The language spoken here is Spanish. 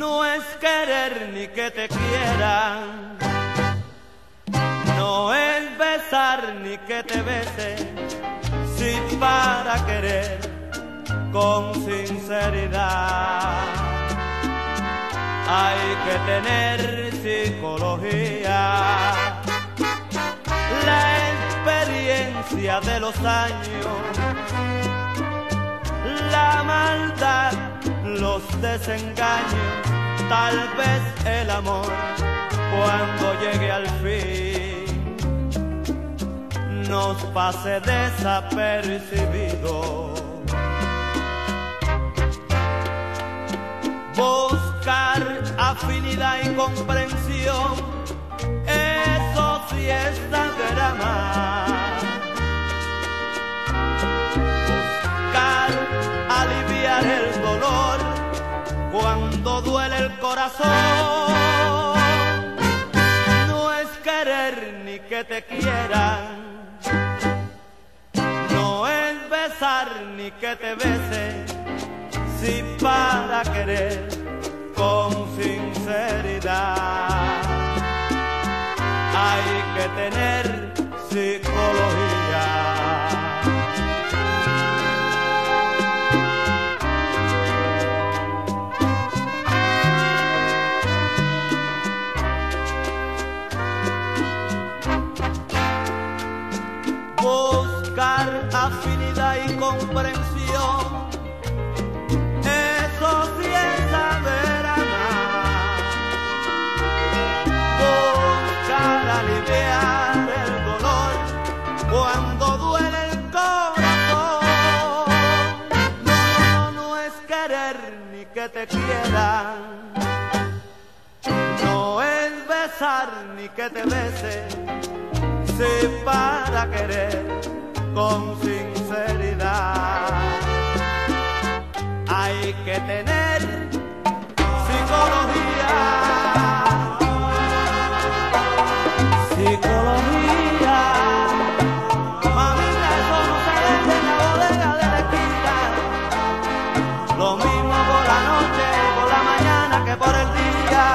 No es querer ni que te quieran. No es besar ni que te bese. Si para querer con sinceridad hay que tener psicología. La experiencia de los años. La maldad los desengaños, tal vez el amor cuando llegue al fin nos pase desapercibido. Buscar afinidad y comprensión, eso sí es saber amar. Cuando duele el corazón. No es querer ni que te quieran ni que te bese, si para querer con sinceridad hay que tener psicología. Y comprensión. Eso sí es saber amar. Buscar aliviar el dolor cuando duele el corazón. No, no es querer ni que te quieran. No es besar ni que te bese. Si para querer con sinceridad. Hay que tener psicología. Psicología. Mamita, eso no se vende en la bodega de la esquina. Lo mismo por la noche, por la mañana que por el día.